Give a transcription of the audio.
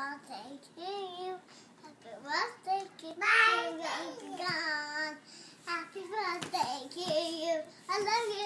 to you. Happy birthday to you. Happy birthday to you. I love you.